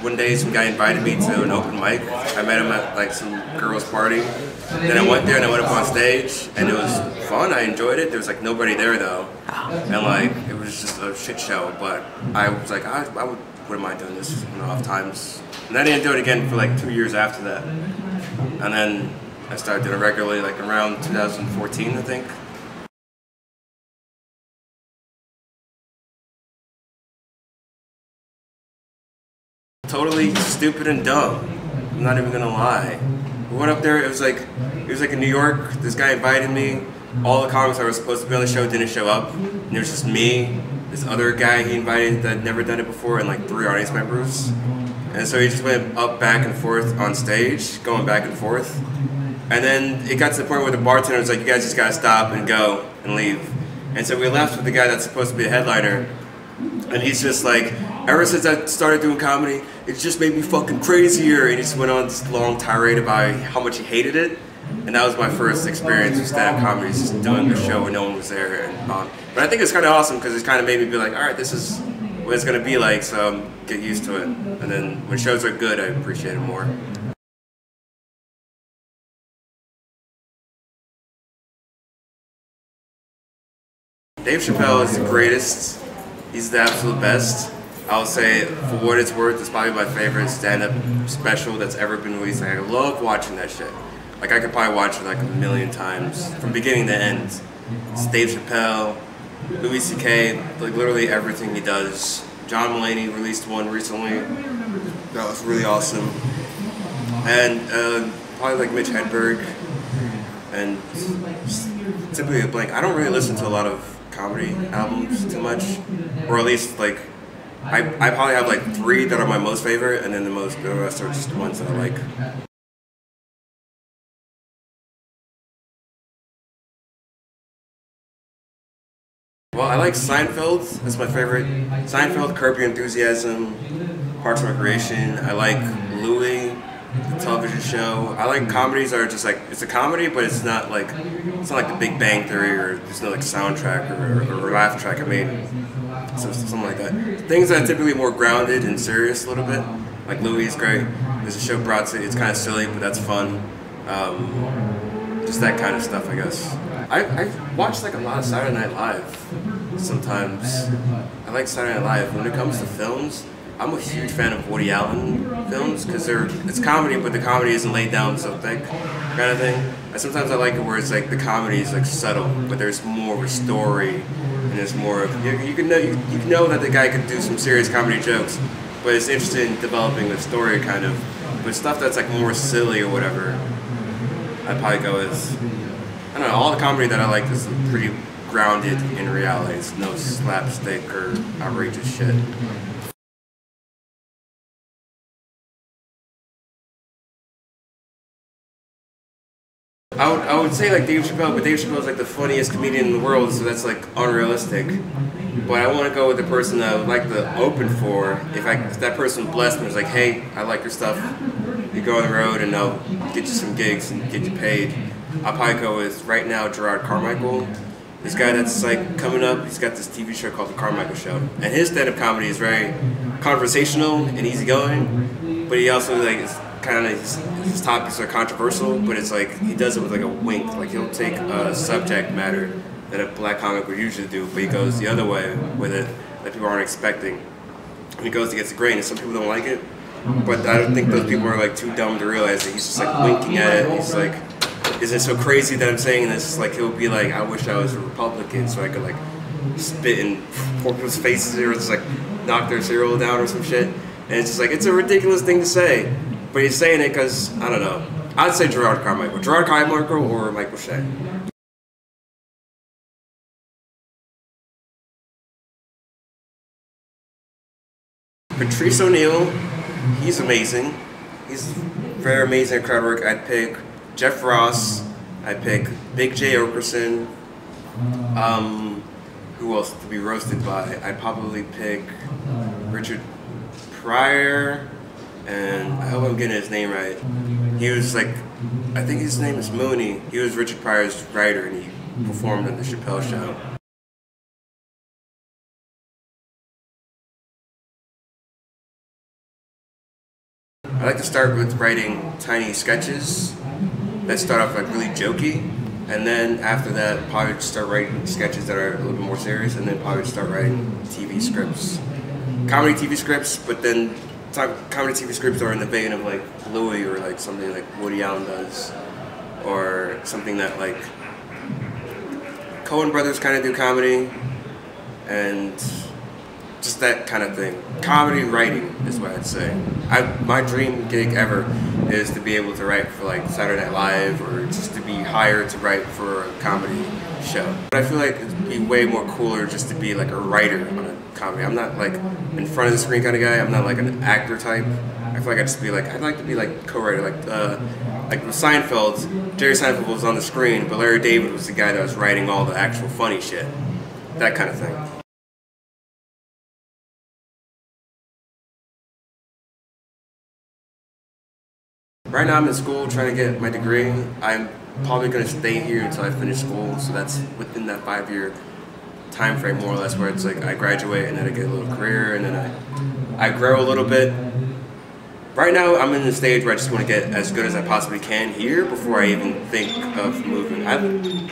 One day, some guy invited me to an open mic. I met him at like some girls' party. Then I went there and I went up on stage, and it was fun. I enjoyed it. There was like nobody there though, and like it was just a shit show. But I was like, I, I would, wouldn't mind doing this you know, off times. And I didn't do it again for like two years after that. And then I started doing it regularly, like around 2014, I think. Totally stupid and dumb. I'm not even gonna lie. We went up there. It was like it was like in New York. This guy invited me. All the comics that were supposed to be on the show didn't show up. And it was just me, this other guy he invited that had never done it before, and like three audience members. And so he just went up back and forth on stage, going back and forth. And then it got to the point where the bartender was like, "You guys just gotta stop and go and leave." And so we left with the guy that's supposed to be a headliner, and he's just like, ever since I started doing comedy, it just made me fucking crazier. And he just went on this long tirade about how much he hated it. And that was my first experience with stand-up comedy, just doing a show when no one was there. And, um, but I think it's kind of awesome because it's kind of made me be like, all right, this is what it's gonna be like, so um, get used to it. And then when shows are good, I appreciate it more. Dave Chappelle is the greatest. He's the absolute best. I'll say, for what it's worth, it's probably my favorite stand-up special that's ever been released. Like, I love watching that shit. Like I could probably watch it like a million times from beginning to end. It's Dave Chappelle, Louis C.K., like literally everything he does. John Mulaney released one recently. That was really awesome. And uh, probably like Mitch Hedberg. And typically a blank. I don't really listen to a lot of comedy albums too much, or at least like I, I probably have like three that are my most favorite, and then the most the rest are just ones that I like. Well, I like Seinfeld. That's my favorite. Seinfeld, Curb Your Enthusiasm, Parks and Recreation. I like Louie, the television show. I like comedies that are just like it's a comedy, but it's not like it's not like The Big Bang Theory or there's no like soundtrack or, or, or laugh track. I mean, so, something like that. Things that are typically more grounded and serious a little bit. Like Louis is great. There's a show Broad City. It's kind of silly, but that's fun. Um, just that kind of stuff, I guess. I, I watch like a lot of Saturday Night Live sometimes. I like Saturday Night Live. When it comes to films, I'm a huge fan of Woody Allen films because they're it's comedy, but the comedy isn't laid down so thick, kind of thing. And sometimes I like it where it's like the comedy is like subtle, but there's more of a story, and it's more of you, you can know you, you know that the guy could do some serious comedy jokes, but it's interested in developing the story kind of. But stuff that's like more silly or whatever, I'd probably go with I don't know, all the comedy that I like is pretty grounded in reality. It's no slapstick or outrageous shit. I would, I would say like Dave Chappelle, but Dave Chappelle is like the funniest comedian in the world, so that's like unrealistic. But I want to go with the person that I would like to open for. If, I, if that person blessed me, was like, hey, I like your stuff. You go on the road and I'll get you some gigs and get you paid. I'll probably go with right now Jerrod Carmichael. This guy that's like coming up, he's got this TV show called The Carmichael Show, and his stand-up comedy is very conversational and easygoing, but he also like is kind of his, topics are controversial, but it's like he does it with like a wink. Like he'll take a subject matter that a black comic would usually do, but he goes the other way with it that people aren't expecting. And he goes against the grain, and some people don't like it, but I don't think those people are like too dumb to realize that he's just like winking at it. He's like is it so crazy that I'm saying this? Like he'll be like, I wish I was a Republican so I could like spit in poor people's faces or just like knock their cereal down or some shit. And it's just like it's a ridiculous thing to say, but he's saying it because I don't know. I'd say Jerrod Carmichael, Jerrod Carmichael or Michael Che. Patrice O'Neal, he's amazing. He's very amazing at crowd work. I'd pick Jeff Ross. I'd pick Big Jay Oakerson. Um, who else to be roasted by? I'd probably pick Richard Pryor, and I hope I'm getting his name right. He was like, I think his name is Mooney. He was Richard Pryor's writer, and he performed on the Chappelle Show. I like to start with writing tiny sketches that start off like really jokey, and then after that, probably start writing sketches that are a little bit more serious, and then probably start writing TV scripts, comedy TV scripts. But then comedy TV scripts are in the vein of like Louis or like something like Woody Allen does, or something that like Coen Brothers kind of do comedy, and just that kind of thing. Comedy writing is what I'd say. I, my dream gig ever is to be able to write for like Saturday Night Live or just to be hired to write for a comedy show. But I feel like it'd be way more cooler just to be like a writer on a comedy. I'm not like in front of the screen kind of guy. I'm not like an actor type. I feel like I'd just be like I'd like to be like co-writer like uh, like with Seinfeld. Jerry Seinfeld was on the screen, but Larry David was the guy that was writing all the actual funny shit. That kind of thing. Right now I'm in school trying to get my degree. I'm probably going to stay here until I finish school, so that's within that five year time frame more or less where it's like I graduate and then I get a little career and then I, I grow a little bit. Right now I'm in the stage where I just want to get as good as I possibly can here before I even think of moving. I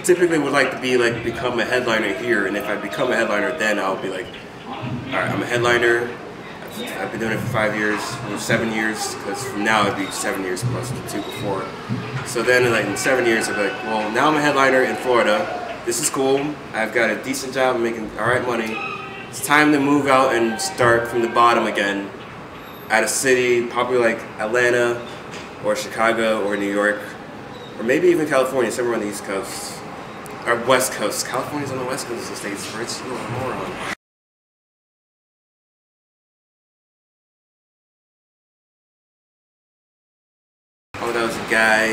typically would like to be like become a headliner here and if I become a headliner then I'll be like, alright I'm a headliner, I've been doing it for five years, seven years, because from now it'd be seven years two before. So then, like in seven years, I'd be like, well, now I'm a headliner in Florida. This is cool. I've got a decent job, making all right money. It's time to move out and start from the bottom again, at a city, probably like Atlanta, or Chicago, or New York, or maybe even California, somewhere on the East Coast, or West Coast. California's on the West Coast of the states, where it's a more. Oh, that was a guy,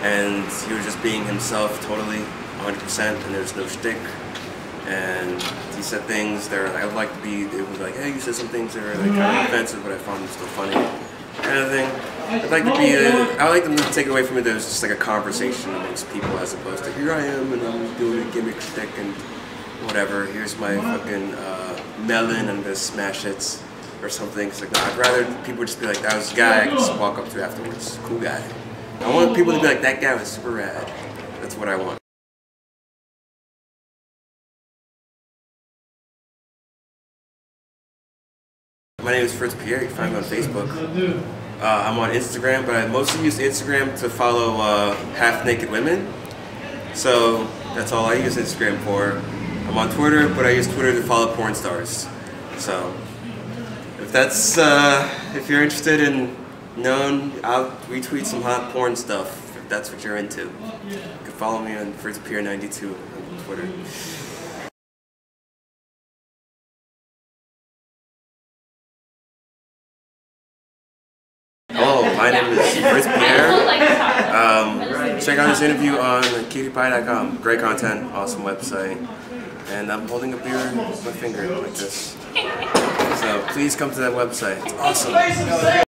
and he was just being himself totally, 100%, and there's no shtick. And he said things that I would like to be, it was like, hey, you said some things that are like kind of offensive, but I found them still funny, kind of thing. I'd like to be, I would like them to take away from it that it was just like a conversation amongst people as opposed to, here I am, and I'm doing a gimmick shtick, and whatever, here's my fucking uh, melon, I'm gonna smash it or something. It's like, no, I'd rather people just be like, that was a guy I can just walk up to afterwards. Cool guy. I want people to be like, that guy was super rad. That's what I want. My name is Fritz Pierre. You can find me on Facebook. Uh, I'm on Instagram, but I mostly use Instagram to follow uh, half-naked women. So that's all I use Instagram for. I'm on Twitter, but I use Twitter to follow porn stars. So if that's uh, if you're interested in known, I'll retweet some hot porn stuff if that's what you're into. You can follow me on Fritz Pierre 92 on Twitter. Hello, my name is Fritz Pierre. Um, check out this interview on aqdpi.com. Great content, awesome website. And I'm holding a beer with my finger like this. So please come to that website. It's awesome.